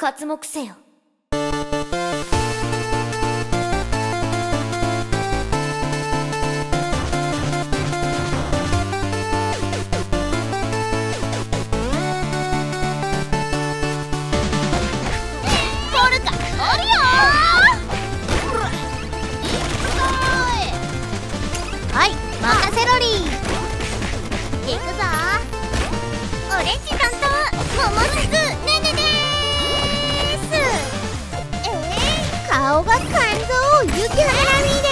刮目せよ。オレンジ担当桃す顔が肝臓を雪花みで。